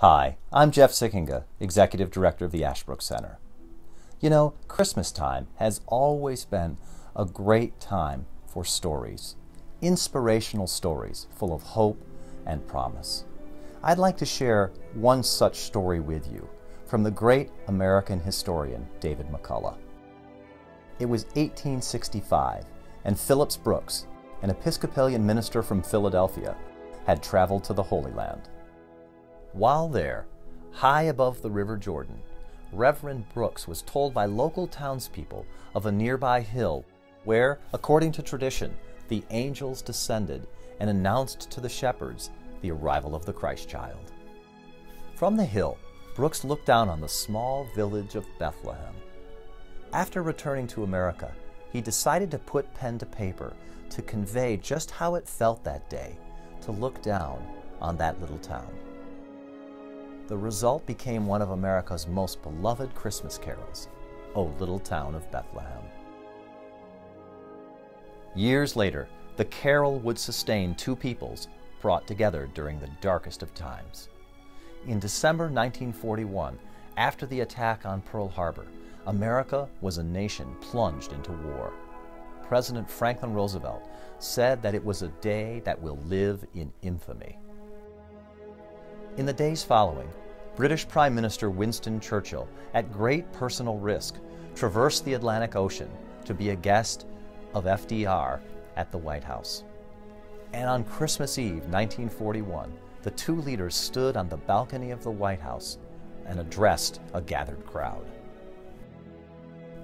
Hi, I'm Jeff Sikkenga, Executive Director of the Ashbrook Center. You know, Christmas time has always been a great time for stories, inspirational stories full of hope and promise. I'd like to share one such story with you from the great American historian David McCullough. It was 1865, and Phillips Brooks, an Episcopalian minister from Philadelphia, had traveled to the Holy Land. While there, high above the River Jordan, Reverend Brooks was told by local townspeople of a nearby hill where, according to tradition, the angels descended and announced to the shepherds the arrival of the Christ child. From the hill, Brooks looked down on the small village of Bethlehem. After returning to America, he decided to put pen to paper to convey just how it felt that day to look down on that little town. The result became one of America's most beloved Christmas carols, O Little Town of Bethlehem. Years later, the carol would sustain two peoples brought together during the darkest of times. In December 1941, after the attack on Pearl Harbor, America was a nation plunged into war. President Franklin Roosevelt said that it was a day that will live in infamy. In the days following, British Prime Minister Winston Churchill, at great personal risk, traversed the Atlantic Ocean to be a guest of FDR at the White House. And on Christmas Eve, 1941, the two leaders stood on the balcony of the White House and addressed a gathered crowd.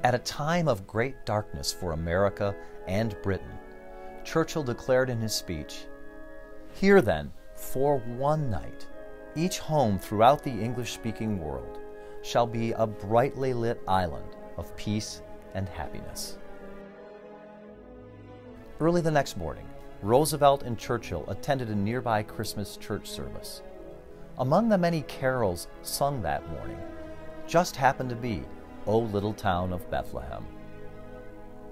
At a time of great darkness for America and Britain, Churchill declared in his speech, Here then, for one night, each home throughout the English speaking world shall be a brightly lit island of peace and happiness. Early the next morning, Roosevelt and Churchill attended a nearby Christmas church service. Among the many carols sung that morning, just happened to be O Little Town of Bethlehem.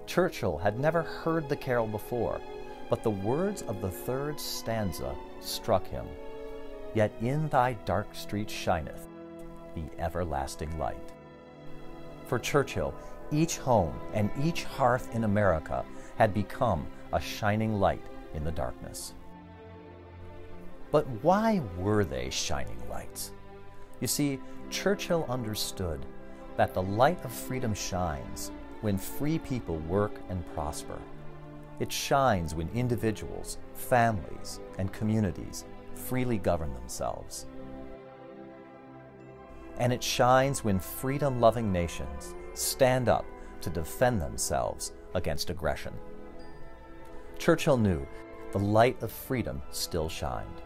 Churchill had never heard the carol before, but the words of the third stanza struck him. Yet in thy dark street shineth the everlasting light. For Churchill, each home and each hearth in America had become a shining light in the darkness. But why were they shining lights? You see, Churchill understood that the light of freedom shines when free people work and prosper. It shines when individuals, families, and communities freely govern themselves. And it shines when freedom loving nations stand up to defend themselves against aggression. Churchill knew the light of freedom still shined.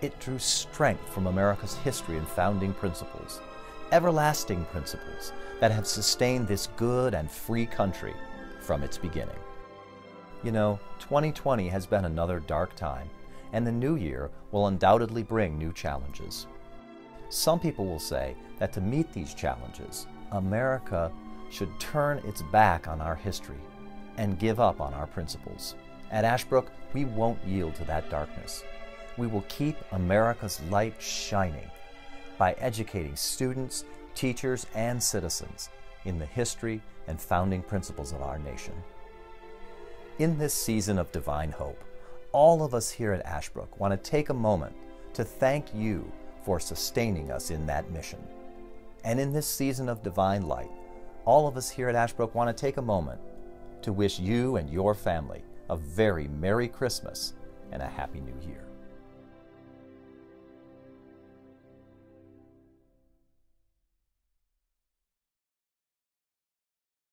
It drew strength from America's history and founding principles, everlasting principles that have sustained this good and free country from its beginning. You know, 2020 has been another dark time and the new year will undoubtedly bring new challenges. Some people will say that to meet these challenges, America should turn its back on our history and give up on our principles. At Ashbrook, we won't yield to that darkness. We will keep America's light shining by educating students, teachers, and citizens in the history and founding principles of our nation. In this season of divine hope, all of us here at Ashbrook want to take a moment to thank you for sustaining us in that mission. And in this season of divine light, all of us here at Ashbrook want to take a moment to wish you and your family a very Merry Christmas and a Happy New Year.